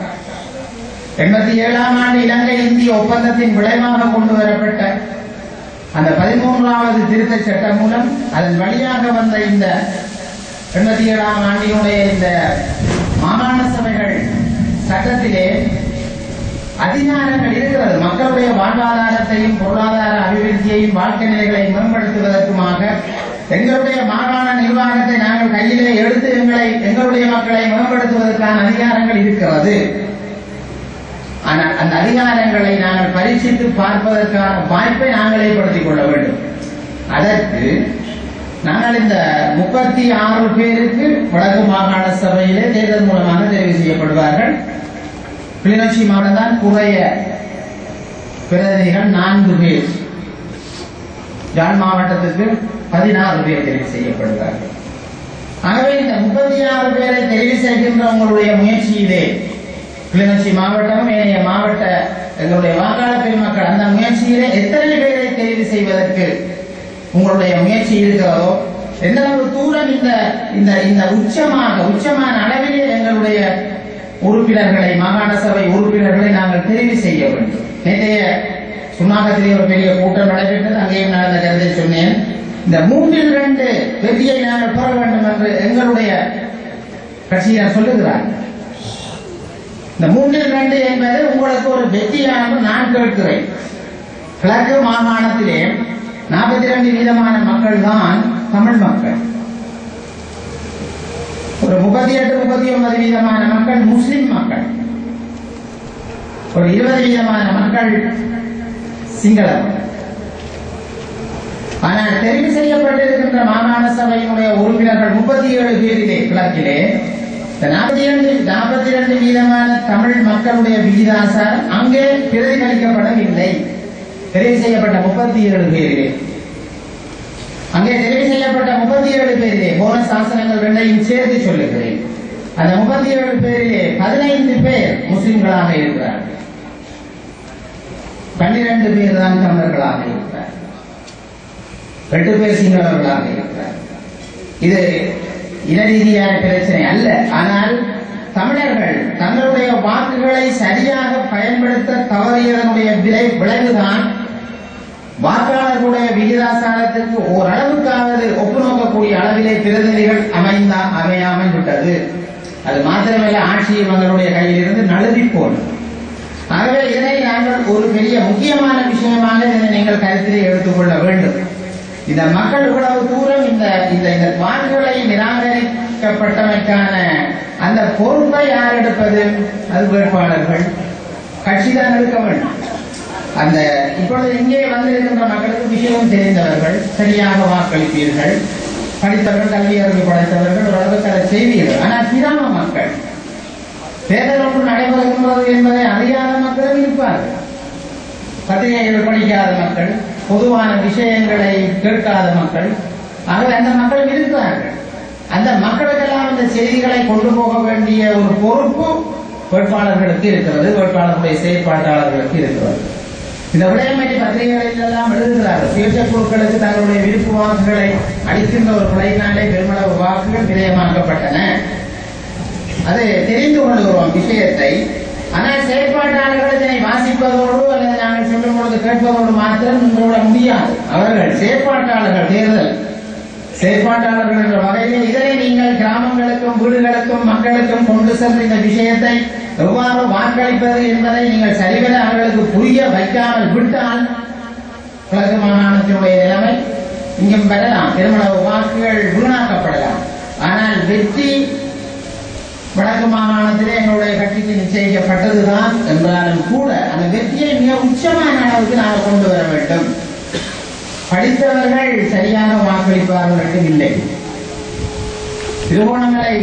எண்பத்தி ஏழாம் ஆண்டு இலங்கை இந்திய ஒப்பந்தத்தின் விளைவாக கொண்டு வரப்பட்ட அந்த பதிமூன்றாவது திருத்த சட்டம் மூலம் அதன் வழியாக வந்த இந்த எண்பத்தி ஏழாம் ஆண்டினுடைய இந்த மாகாண சபைகள் சட்டத்திலே அதிகாரங்கள் இருக்கிறது. மக்களுடைய வாழ்வாதாரத்தையும் பொருளாதார அபிவிருத்தியையும் வாழ்க்கை நிலைகளை மேம்படுத்துவதற்குமாக எங்களுடைய மாகாண நிர்வாகத்தை நாங்கள் கையிலே எடுத்து எங்களை எங்களுடைய மக்களை மேம்படுத்துவதற்கான அதிகாரங்கள் இருக்கிறது. ஆனால் அந்த அதிகாரங்களை நாங்கள் பரிசித்து பார்ப்பதற்கான வாய்ப்பை நாங்கள் ஏற்படுத்திக் கொள்ள வேண்டும். அதற்கு நாங்கள் இந்த முப்பத்தி ஆறு பேருக்கு வடக்கு மாகாண சபையிலே தேர்தல் மூலமாக தெரிவு செய்யப்படுவார்கள். கிளிநொச்சி மாவட்டம் தான் குறைய பிரதிநிதிகள் நான்கு பேர். ஜான் மாவட்டத்துக்கு பதினாறு பேர் தெரிவு செய்யப்படுவார்கள். ஆகவே இந்த முப்பத்தி ஆறு பேரை தெரிவு செய்கின்ற உங்களுடைய முயற்சியிலே கிளிநொச்சி மாவட்டம் ஏனைய மாவட்ட எங்களுடைய வாக்காளர் பெருமக்கள் அந்த முயற்சியிலே எத்தனை பேரை தெரிவு செய்வதற்கு உங்களுடைய முயற்சி இருக்கிறதோ எந்த அளவு தூரம் இந்த இந்த இந்த உச்சமாக உச்சமான அளவிலே எங்களுடைய உறுப்பினர்களை மாகாண சபை உறுப்பினர்களை நாங்கள் தெரிவு செய்ய வேண்டும். நேற்றைய சுன்னாகத்திலே ஒரு பெரிய கூட்டம் நடைபெற்றது. அங்கேயும் நான் அந்த கருத்தை சொன்னேன். இந்த மூன்றில் ரெண்டு வெற்றியை நாங்கள் பெற வேண்டும் என்று எங்களுடைய கட்சியினர் சொல்லுகிறார்கள். இந்த மூன்றில் ரெண்டு என்பது உங்களுக்கு ஒரு வெற்றியாக நான் கேட்கிறேன். கிழக்கு மாகாணத்திலே நாற்பத்தி ரெண்டு வீதமான மக்கள் தான் தமிழ் மக்கள். ஒரு முப்பத்தி எட்டு முப்பத்தி ஒன்பது வீதமான மக்கள் முஸ்லிம் மக்கள். ஒரு இருபது வீதமான மக்கள் சிங்கள ஆனால் தெரிவு செய்யப்பட்டிருக்கின்ற மாகாண சபையினுடைய உறுப்பினர்கள் முப்பத்தி ஏழு பேரிலே கிழக்கிலே நாற்பத்தி இரண்டு நாற்பத்தி இரண்டு வீதமான தமிழ் மக்களுடைய விகிதாசாரம் அங்கே பிரதிபலிக்கப்படவில்லை. தெரிவு செய்யப்பட்ட முப்பத்தி ஏழு பேரிலே அங்கே தெரிவு செய்யப்பட்ட முப்பத்தி ஏழு பேரிலே போன சாசனங்கள் ரெண்டையும் சேர்த்து சொல்லுகிறேன். அந்த முப்பத்தி ஏழு பேரிலே பதினைந்து பேர் முஸ்லிம்களாக இருக்கிறார்கள் பன்னிரண்டு பேர் தான் தமிழர்களாக இருக்கிறார் ரெண்டு பேர் சிங்களவர்களாக இருக்கிறார் இது இனரீதியான பிரச்சனை அல்ல. ஆனால் தமிழர்கள் தங்களுடைய வாக்குகளை சரியாக பயன்படுத்த தவறியதனுடைய விளை விளைவுதான் வாக்காளர்களுடைய விகிதாசாரத்திற்கு ஓரளவுக்காவது ஒப்புநோக்கக்கூடிய அளவிலே பிரதிநிதிகள் அமைந்தா அமையாமல் விட்டது. அது மாத்திரமல்ல ஆட்சி இவங்களுடைய கையிலிருந்து நழுவி போனது. ஆகவே இதனை நாங்கள் ஒரு பெரிய முக்கியமான விஷயமாக இதனை நீங்கள் கருத்திலே எடுத்துக்கொள்ள வேண்டும். இந்த மக்கள் இவ்வளவு தூரம் இந்த இந்த இந்த வாக்குகளை நிராகரிக்கப்பட்டமைக்கான அந்த பொறுப்பை யார் எடுப்பது? அது வேட்பாளர்கள். கட்சி தான் எடுக்க வேண்டும். அந்த இப்பொழுது இங்கே வந்திருக்கின்ற மக்களுக்கு விஷயம் தெரிந்தவர்கள் சரியாக வாக்களிப்பீர்கள். படித்தவர்கள் கல்வி படைத்தவர்கள் ஓரளவுக்கு அதை செய்வீர்கள் ஆனால் கிராம மக்கள் தேர்தல் ஒன்று நடைபெறுகின்றது என்பதை அறியாத மக்களும் இருப்பார்கள். பத்திரிகைகள் படிக்காத மக்கள் பொதுவான விஷயங்களை கேட்காத மக்கள் ஆகவே அந்த மக்கள் இருக்கிறார்கள் அந்த மக்களுக்கெல்லாம் இந்த செய்திகளை கொண்டு போக வேண்டிய ஒரு பொறுப்பு வேட்பாளர்களுக்கு இருக்கிறது வேட்பாளர்களுடைய செயற்பாட்டாளர்களுக்கு இருக்கிறது. இந்த விடயமணி பத்திரிகைகளில் எல்லாம் எழுதுகிறார்கள். சுயேட்சை குழுக்களுக்கு தங்களுடைய விருப்பு வாக்குகளை அளிக்கின்ற ஒரு பிழையினாலே பெருமளவு வாக்குகள் விரயமாக்கப்பட்டன. அது தெரிந்து கொள்கிறோம் விஷயத்தை. ஆனால் செயற்பாட்டாளர்கள் இதனை வாசிப்பதோடு அல்லது நாங்கள் கேட்பதோடு மாத்திரம் நின்றுவிட முடியாது அவர்கள் செயற்பாட்டாளர்கள் தேர்தல். செயற்பாட்டாளர்கள் என்ற வகையில் இதனை நீங்கள் கிராமங்களுக்கும் வீடுகளுக்கும் மக்களுக்கும் கொண்டு சென்று இந்த விஷயத்தை எவ்வாறு வாக்களிப்பது என்பதை நீங்கள் சரிவர அவர்களுக்கு புரிய வைக்காமல் விட்டால் கிழக்கு மாகாணத்தினுடைய நிலைமை இங்கும் பெறலாம். திருமண வாக்குகள் வீணாக்கப்படலாம். ஆனால் வெற்றி வடக்கு மாகாணத்திலே எங்களுடைய கட்சிக்கு நிச்சயிக்கப்பட்டதுதான் என்றாலும் கூட அந்த வெற்றியை மிக உச்சமான அளவுக்கு நாங்கள் கொண்டு வர வேண்டும். படித்தவர்கள் சரியாக வாக்களிப்பார்கள் என்று இல்லை. திருவோணமலை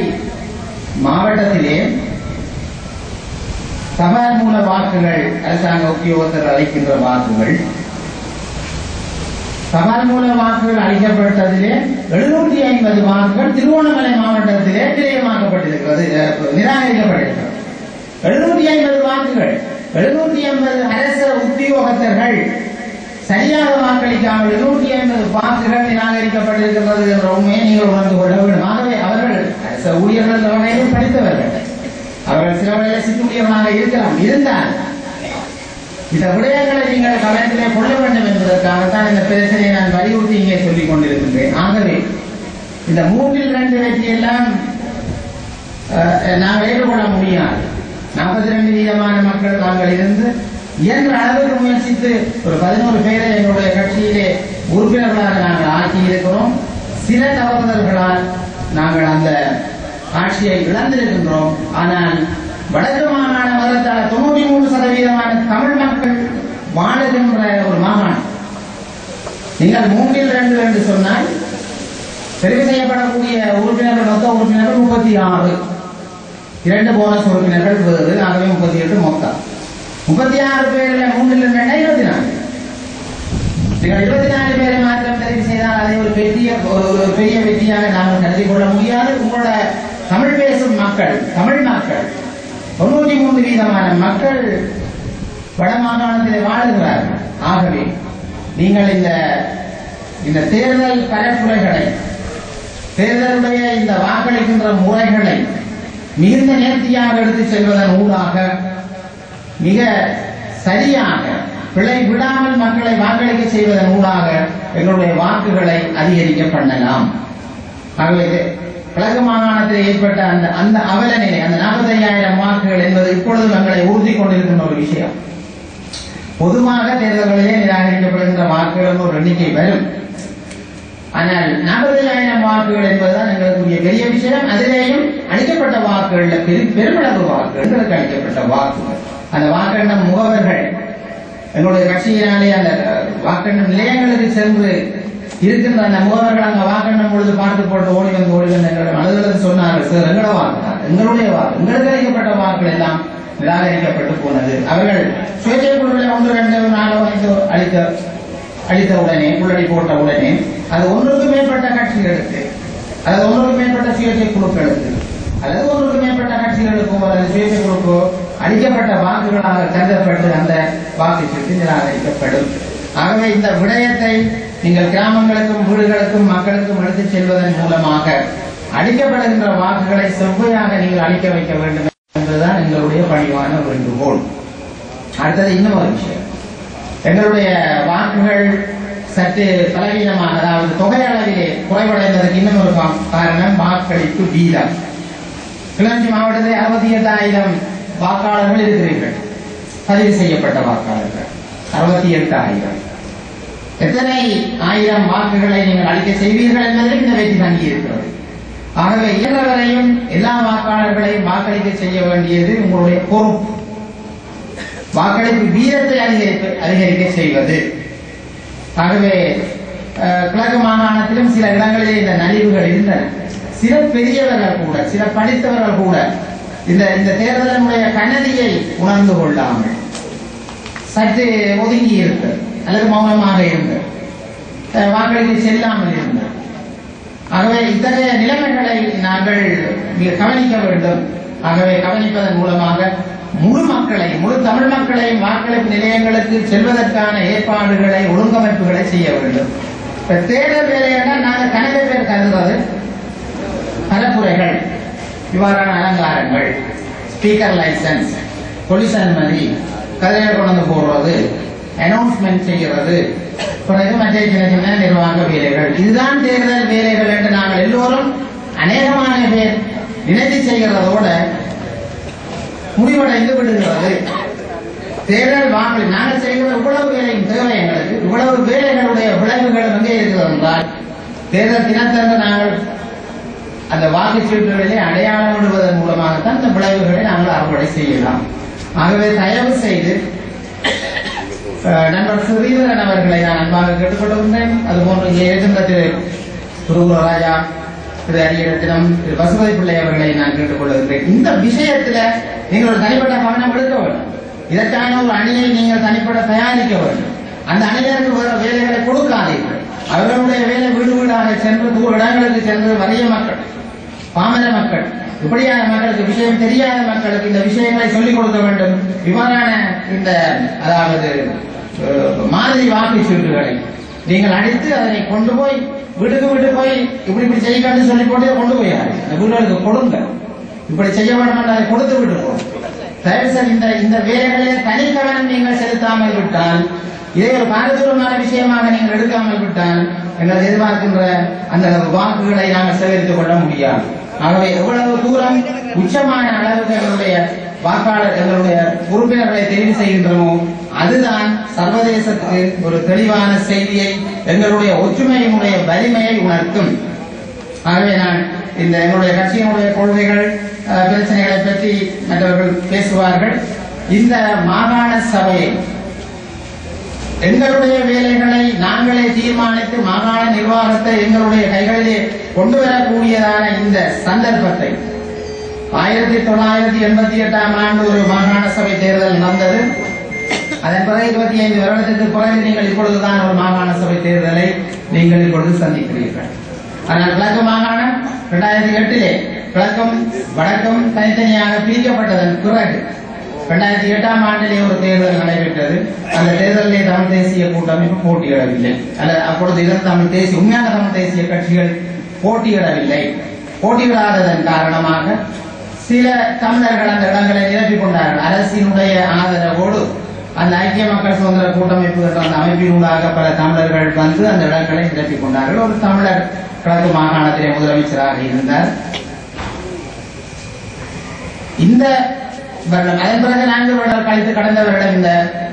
மாவட்டத்திலே தபால் மூல வாக்குகள் அரசாங்க உத்தியோகத்தர் அளிக்கின்ற வாக்குகள் சவால் மூல வாக்குகள் அளிக்கப்பட்டதிலே எழுநூற்றி ஐம்பது வாக்குகள் திருவோணமலை மாவட்டத்திலே திரையமாக்கப்பட்டிருக்கிறது. நிராகரிக்கப்பட்டிருக்கிறது. எழுநூற்றி ஐம்பது வாக்குகள் எழுநூற்றி ஐம்பது அரச உத்தியோகத்தர்கள் சரியாக வாக்களிக்காமல் எழுநூற்றி ஐம்பது வாக்குகள் நிராகரிக்கப்பட்டிருக்கிறது என்ற உண்மையை நீங்கள் உணர்ந்து கொள்ள வேண்டும். ஆகவே அவர்கள் அரச ஊழியர்கள் என்ற படித்தவர்கள். அவர்கள் சில வேளையில் சிற்றுடையவனாக இருக்கலாம். இருந்தால் இந்த விடயங்களை நீங்கள் கவனத்திலே கொள்ள வேண்டும் என்பதற்காகத்தான் இந்த பிரச்சனையை நான் வலியுறுத்தி இங்கே சொல்லிக் கொண்டிருக்கின்றேன். ஆகவே இந்த மூன்றில் ரெண்டு வெற்றியெல்லாம் அஹ், நாங்கள் ஏற்றுக்கொள்ள முடியாது. நாற்பத்தி ரெண்டு வீதமான மக்கள் நாங்கள் இருந்து இயன்ற அளவுக்கு முயற்சித்து ஒரு பதினோரு பேரை எங்களுடைய கட்சியிலே உறுப்பினர்களாக நாங்கள் ஆக்கியிருக்கிறோம். சில தவறுதல்களால் நாங்கள் அந்த ஆட்சியை இழந்திருக்கின்றோம். ஆனால் வடக்கு மாகாண மதத்தால் தொண்ணூற்றி மூணு சதவீதமான தமிழ் மக்கள் வாழுகின்ற ஒரு மாகாணம். நீங்கள் மூன்றில் ரெண்டு என்று சொன்னால் தெரிவு செய்யப்படக்கூடிய உறுப்பினர்கள் மொத்த உறுப்பினர்கள் முப்பத்தி ஆறு. இரண்டு போனஸ் உறுப்பினர்கள் வேறு ஆகவே முப்பத்தி எட்டு மொத்தம். முப்பத்தி ஆறு பேரில் மூன்றில் ரெண்டு இருபத்தி நாலு நீங்கள் இருபத்தி நாலு பேரை மாத்திரம் தெரிவு செய்தால் அதை ஒரு பெரிய ஒரு ஒரு பெரிய வெற்றியாக நாங்கள் கருதி கொள்ள முடியாது. உங்களோட தமிழ் பேசும் மக்கள் தமிழ் மக்கள் தொண்ணூற்றி மூன்று வீதமான மக்கள் வட மாகாணத்திலே வாழுகிறார்கள். ஆகவே நீங்கள் இந்த இந்த தேர்தல் பரப்புரைகளை தேர்தலுடைய இந்த வாக்களிக்கின்ற முறைகளை மிகுந்த நேர்த்தியாக எடுத்துச் செல்வதன் ஊடாக மிக சரியாக பிழை விடாமல் மக்களை வாக்களிக்க செய்வதன் ஊடாக எங்களுடைய வாக்குகளை அதிகரிக்க பண்ணலாம். ஆகவே கிழக்கு மாகாணத்தில் ஏற்பட்ட அந்த அந்த அவல நிலை அந்த நாற்பத்தி ஐயாயிரம் வாக்குகள் என்பது இப்பொழுதும் எங்களை உறுதி கொண்டிருக்கின்ற ஒரு விஷயம். பொதுவாக தேர்தல்களிலே நிராகரிக்கப்படுகின்ற வாக்குகளும் ஒரு எண்ணிக்கை வரும். ஆனால் நாற்பத்தையாயிரம் வாக்குகள் என்பதுதான் எங்களுக்குரிய பெரிய விஷயம். அதிலேயும் அளிக்கப்பட்ட வாக்குகள்ல பெரும் பெருமளவு வாக்குகள் எங்களுக்கு அளிக்கப்பட்ட வாக்குகள். அந்த வாக்கெண்ணம் முகவர்கள் எங்களுடைய கட்சியினாலே அந்த வாக்கெண்ணம் நிலையங்களுக்கு சென்று இருக்கின்ற அந்த முகவர்கள் அங்க வாக்கெண்ணம் பொழுது பாட்டு போட்டு ஓடி வந்து ஓடி வந்து எங்களுடைய அலுவலகம் சொன்னார்கள் சார் எங்களோட வாக்கு எங்களுடைய வாக்கு எங்களுக்கு அளிக்கப்பட்ட வாக்குகள் எல்லாம் நிராகரிக்கப்பட்டு போனது. அவர்கள் சுயேட்சை குழுக்களை ஒன்று ரெண்டு நாலு ஐந்து அளித்த அளித்த உடனே உள்ளடி போட்ட உடனே அது ஒன்றுக்கு மேற்பட்ட கட்சிகளுக்கு அல்லது ஒன்றுக்கு மேற்பட்ட சுயேட்சை குழுக்களுக்கு அல்லது ஒன்றுக்கு மேற்பட்ட எடுக்கும் அல்லது சுயேட்சை குழுக்கோ அளிக்கப்பட்ட வாக்குகளாக கருதப்பட்டு அந்த வாக்கு சீட்டு நிராகரிக்கப்படும் ஆகவே இந்த விடயத்தை எங்கள் கிராமங்களுக்கும் வீடுகளுக்கும் மக்களுக்கும் எடுத்துச் செல்வதன் மூலமாக அளிக்கப்படுகின்ற வாக்குகளை செவ்வையாக நீங்கள் அளிக்க வைக்க வேண்டும் என்பதுதான் எங்களுடைய பணிவான வேண்டுகோள். அடுத்தது இன்னும் ஒரு விஷயம். எங்களுடைய வாக்குகள் சற்று பலவீனமாக அதாவது தொகை அளவிலே குறைவடைந்ததற்கு இன்னும் ஒரு காரணம் வாக்களிப்பு வீதம். கிளர்ச்சி மாவட்டத்தில் அறுபத்தி எட்டாயிரம் வாக்காளர்கள் இருக்கிறீர்கள். பதிவு செய்யப்பட்ட வாக்காளர்கள். அறுபத்தி எட்டாயிரம். எத்தனை ஆயிரம் வாக்குகளை நீங்கள் அளிக்க செய்வீர்கள் என்பதில் இந்த வெற்றி தங்கி இருக்கிறது ஆகவே இயன்றவரையும் எல்லா வாக்காளர்களையும் வாக்களிக்க செய்ய வேண்டியது உங்களுடைய பொறுப்பு. வாக்களிப்பு வீரத்தை அதிகரிக்க அதிகரிக்க செய்வது. ஆகவே அஹ், கிழக்கு மாகாணத்திலும் சில இடங்களிலே இந்த நலிவுகள் இருந்தன. சில பெரியவர்கள் கூட சில படித்தவர்கள் கூட இந்த இந்த தேர்தலினுடைய கனதியை உணர்ந்து கொள்ளாமல் சற்று ஒதுங்கி இருக்கிறது அல்லது மௌனமாக இருந்து அஹ், வாக்களிக்க செல்லாமல் இருந்து ஆகவே இத்தகைய நிலைமைகளை நாங்கள் கவனிக்க வேண்டும். ஆகவே கவனிப்பதன் மூலமாக முழு மக்களை முழு தமிழ் மக்களையும் வாக்களிப்பு நிலையங்களுக்கு செல்வதற்கான ஏற்பாடுகளை ஒழுங்கமைப்புகளை செய்ய வேண்டும். இப்ப தேர்தல் வேலையெல்லாம் நாங்கள் கணக்கு பேர் கருதுவது பரப்புரைகள் இவ்வாறான அலங்காரங்கள். ஸ்பீக்கர் லைசன்ஸ் பொலிஸ் அனுமதி. கதையை கொண்டு போடுறது அனௌன்ஸ்மெண்ட் செய்கிறது பிறகு மற்ற சின்ன சின்ன நிர்வாக வேலைகள். இதுதான் தேர்தல் வேலைகள் என்று நாங்கள் எல்லோரும் அநேகமான பேர் நினைத்து செய்கிறதோட முடிவடைந்து விடுகிறது. தேர்தல் வாங்கல் நாங்கள் செய்கிற இவ்வளவு வேலையும் தேவை எங்களுக்கு. இவ்வளவு வேலைகளுடைய விளைவுகள் எங்கே இருக்கிறது என்றால் தேர்தல் தினத்தன்று நாங்கள் அந்த வாக்குச்சீட்டுகளிலே அடையாளம் விடுவதன் மூலமாகத்தான் இந்த விளைவுகளை நாங்கள் அறுவடை செய்யலாம். ஆகவே தயவு செய்து நண்பர் ஸ்ரீதரன் அவர்களை நான் அன்பாக கேட்டுக்கொண்டிருந்தேன். அதுபோன்று இங்கே திரு குருகுல ராஜா திரு அரியரத்தினம் திரு பசுபதி பிள்ளை அவர்களை நான் கேட்டுக்கொள்கின்றேன் இந்த விஷயத்துல நீங்கள் ஒரு தனிப்பட்ட கவனம் எடுக்க வேண்டும். இதற்கான ஒரு அணியை நீங்கள் தனிப்பட தயாரிக்க வேண்டும். அந்த அணியினருக்கு வேற வேலைகளை கொடுக்காதீர்கள். அவர்களுடைய வேலை வீடு வீடாக சென்று தூர இடங்களுக்கு சென்று வறிய மக்கள் பாமர மக்கள் இப்படியான மக்களுக்கு விஷயம் தெரியாத மக்களுக்கு இந்த விஷயங்களை சொல்லிக் கொடுக்க வேண்டும். இவ்வாறான இந்த அதாவது மாதிரி வாக்கு சீட்டுகளை நீங்கள் அடித்து அதனை கொண்டு போய் வீட்டுக்கு வீட்டு போய் இப்படி இப்படி செய்யணும்னு சொல்லி போட்டு கொண்டு போய் இந்த வீடுகளுக்கு கொடுங்க. இப்படி செய்ய வேண்டும் என்று அதை கொடுத்து விட்டுருவோம் போ தயவு இந்த இந்த வேலைகளில் தனிக்கவனம் நீங்கள் செலுத்தாமல் விட்டால் இதை ஒரு பாரதூரமான விஷயமாக நீங்கள் எடுக்காமல் விட்டால் எங்கள் எதிர்பார்க்கின்ற அந்த வாக்குகளை நாங்கள் சேகரித்துக் கொள்ள முடியாது. ஆகவே எவ்வளவு தூரம் உச்சமான அளவுக்கு எங்களுடைய வாக்காளர் எங்களுடைய உறுப்பினர்களை தெரிவு செய்கின்றனோ அதுதான் சர்வதேசத்துக்கு ஒரு தெளிவான செய்தியை எங்களுடைய ஒற்றுமையினுடைய வலிமையை உணர்த்தும். ஆகவே நான் இந்த எங்களுடைய கட்சியினுடைய கொள்கைகள் பிரச்சனைகளை பற்றி மற்றவர்கள் பேசுவார்கள். இந்த மாகாண சபையை எங்களுடைய வேலைகளை நாங்களே தீர்மானித்து மாகாண நிர்வாகத்தை எங்களுடைய கைகளிலே கொண்டு வரக்கூடியதான இந்த சந்தர்ப்பத்தை ஆயிரத்தி தொள்ளாயிரத்தி எண்பத்தி எட்டாம் ஆண்டு ஒரு மாகாண சபை தேர்தல் நடந்தது. அதன் பிறகு இருபத்தி ஐந்து வருடத்திற்கு பிறகு நீங்கள் இப்பொழுதுதான் ஒரு மாகாண சபை தேர்தலை நீங்கள் இப்பொழுது சந்திக்கிறீர்கள். ஆனால் கிழக்கு மாகாணம் இரண்டாயிரத்தி எட்டிலே கிழக்கும் வடக்கும் தனித்தனியாக பிரிக்கப்பட்டதன் பிறகு இரண்டாயிரத்தி எட்டாம் ஆண்டிலே ஒரு தேர்தல் நடைபெற்றது. அந்த தேர்தலிலே தமிழ் தேசிய கூட்டமைப்பு போட்டியிடவில்லை. அல்ல அப்பொழுது இதன் தமிழ் தேசிய உண்மையான தமிழ் தேசிய கட்சிகள் போட்டியிடவில்லை. போட்டியிடாததன் காரணமாக சில தமிழர்கள் அந்த இடங்களை நிரப்பிக் கொண்டார்கள். அரசினுடைய ஆதரவோடு அந்த ஐக்கிய மக்கள் சுதந்திர கூட்டமைப்பு என்ற அந்த அமைப்பினூடாக பல தமிழர்கள் வந்து அந்த இடங்களை நிரப்பிக் கொண்டார்கள். ஒரு தமிழர் கிழக்கு மாகாணத்திலே முதலமைச்சராக இருந்தார். இந்த வருடம் அதன் பிறகு நான்கு வருடம் கழித்து கடந்த வருடம் இந்த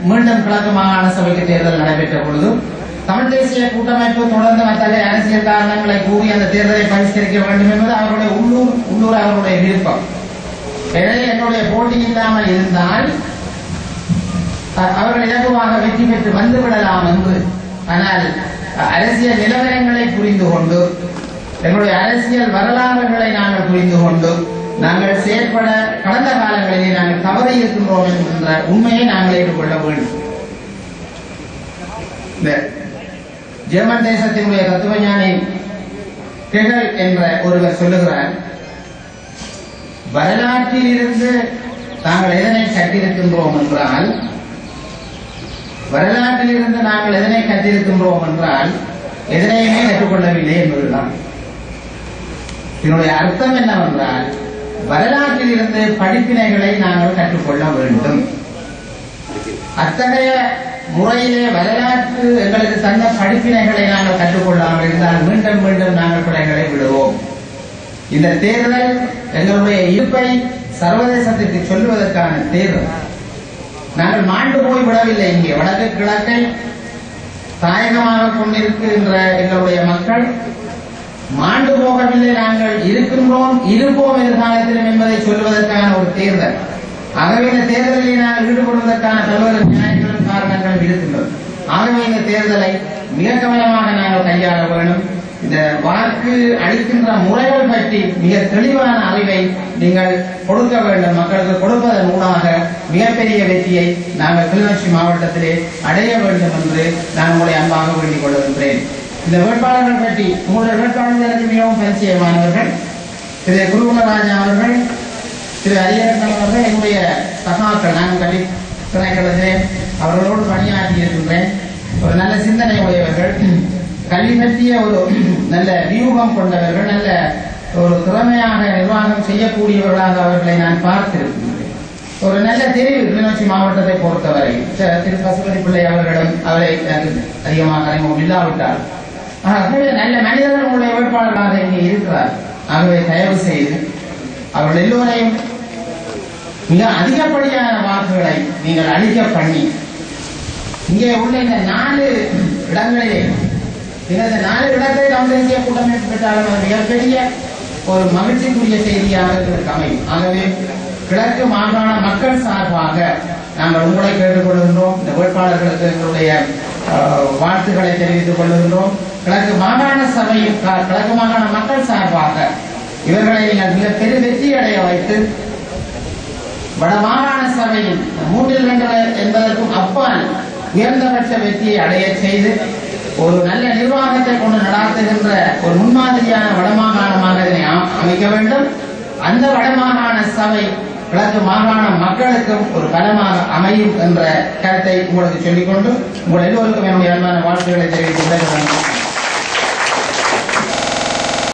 மீண்டும் கிழக்கு மாகாண சபைக்கு தேர்தல் நடைபெற்ற பொழுது தமிழ் தேசிய கூட்டமைப்பு தொடர்ந்து அத்தகைய அரசியல் காரணங்களை கூறி அந்த தேர்தலை பரிஷ்கரிக்க வேண்டும் என்பது அவருடைய உள்ளூர் உள்ளூர் அவருடைய விருப்பம். எனவே என்னுடைய போட்டி இல்லாமல் இருந்தால் அவர்கள் இலகுவாக வெற்றி பெற்று வந்து விடலாம் என்று ஆனால் அரசியல் நிலவரங்களை புரிந்து கொண்டு எங்களுடைய அரசியல் வரலாறுகளை நாங்கள் புரிந்து கொண்டு நாங்கள் செயற்பட கடந்த காலங்களிலே நாங்கள் தவறி இருக்கின்றோம் என்கின்ற உண்மையை நாங்கள் ஏற்றுக்கொள்ள வேண்டும். இந்த ஜெர்மன் தேசத்தினுடைய தத்துவஞானி கெகல் என்ற ஒருவர் சொல்லுகிறார் வரலாற்றில் இருந்து தாங்கள் எதனை கற்றிருக்கின்றோம் என்றால் வரலாற்றில் இருந்து நாங்கள் எதனை கற்றிருக்கின்றோம் என்றால் எதனையுமே கற்றுக்கொள்ளவில்லை என்பதுதான். இதனுடைய அர்த்தம் என்னவென்றால் வரலாற்றில் இருந்து படிப்பினைகளை நாங்கள் கற்றுக்கொள்ள வேண்டும். அத்தகைய முறையிலே வரலாற்று எங்களுக்கு தந்த படிப்பினைகளை நாங்கள் கற்றுக்கொள்ளாமல் இருந்தால் மீண்டும் மீண்டும் நாங்கள் பிழைகளை விடுவோம். இந்த தேர்தல் எங்களுடைய இருப்பை சர்வதேசத்திற்கு சொல்லுவதற்கான தேர்தல். நாங்கள் மாண்டு போய் விடவில்லை இங்கே. வடக்கு கிழக்கை தாயகமாக கொண்டிருக்கின்ற எங்களுடைய மக்கள் மாண்டு போகவில்லை. நாங்கள் இருக்கின்றோம் இருப்போம் எதிர்காலத்திலும் என்பதை சொல்லுவதற்கான ஒரு தேர்தல். ஆகவே இந்த தேர்தலில் நாங்கள் ஈடுபடுவதற்கான பல்வேறு நியாயங்களும் விடுத்துள்ளோம் இருக்கின்றது ஆகவே இந்த தேர்தலை மிக கவனமாக நாங்கள் கையாள வேண்டும். இந்த வாக்கு அளிக்கின்ற முறைகள் பற்றி மிக தெளிவான அறிவை நீங்கள் கொடுக்க வேண்டும். மக்களுக்கு கொடுப்பதன் ஊடாக மிகப்பெரிய வெற்றியை நாங்கள் கிளிநொச்சி மாவட்டத்திலே அடைய வேண்டும் என்று நான் உங்களை அன்பாக வேண்டிக் கொள்கின்றேன். இந்த வேட்பாளர்கள் பற்றி உங்களுடைய வேட்பாளர்கள் எனக்கு மிகவும் பரிச்சயமானவர்கள். திரு குருகுலராஜா அவர்கள் திரு அரியரசன் அவர்கள் என்னுடைய சகாக்கள். நாங்கள் கல்வி திணைக்களத்திலே அவர்களோடு பணியாற்றி இருக்கின்றேன் ஒரு நல்ல சிந்தனை உடையவர்கள் கல்வி பற்றிய ஒரு நல்ல வியூகம் கொண்டவர்கள் நல்ல ஒரு திறமையாக நிர்வாகம் செய்யக்கூடியவர்களாக அவர்களை நான் பார்த்திருக்கின்றேன். ஒரு நல்ல தெரிவு கிளிநொச்சி மாவட்டத்தை பொறுத்தவரை திரு பசுபதி பிள்ளை அவர்களிடம் அவரை அதிகமாக அறிமுகம் இல்லாவிட்டால் ஆகவே நல்ல மனிதர்கள் உங்களுடைய வேட்பாளர்களாக இங்கே இருக்கிறார் ஆகவே தயவு செய்து அவர்கள் எல்லோரையும் மிக அதிகப்படியான வாக்குகளை நீங்கள் அளிக்க பண்ணி இங்கே உள்ள இந்த நாலு இடங்களிலே இந்த நாலு இடத்தை தமிழ் கூட்டமைப்பு பெற்றாலும் அது மிகப்பெரிய ஒரு மகிழ்ச்சிக்குரிய செய்தியாக எங்களுக்கு அமையும். ஆகவே கிழக்கு மாகாண மக்கள் சார்பாக நாங்கள் உங்களை கேட்டுக்கொள்கின்றோம் இந்த வேட்பாளர்களுக்கு எங்களுடைய அஹ், வாழ்த்துக்களை தெரிவித்துக் கொள்கின்றோம். கிழக்கு மாகாண சபையும் கிழக்கு மாகாண மக்கள் சார்பாக இவர்களை நீங்கள் மிக பெரும் வெற்றி அடைய வைத்து வடமாகாண சபையின் மூன்றில் ரெண்டு என்பதற்கும் அப்பால் உயர்ந்தபட்ச வெற்றியை அடைய செய்து ஒரு நல்ல நிர்வாகத்தை கொண்டு நடாத்துகின்ற ஒரு முன்மாதிரியான வடமாகாணமாக இதனை அமைக்க வேண்டும் அந்த வடமாகாண சபை கிழக்கு மாகாண மக்களுக்கும் ஒரு பலமாக அமையும் என்ற கருத்தை உங்களுக்கு சொல்லிக்கொண்டு உங்கள் எல்லோருக்கும் என்னுடைய அன்பான வாழ்த்துக்களை தெரிவித்து விடைபெறுகிறேன்.